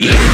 Yeah.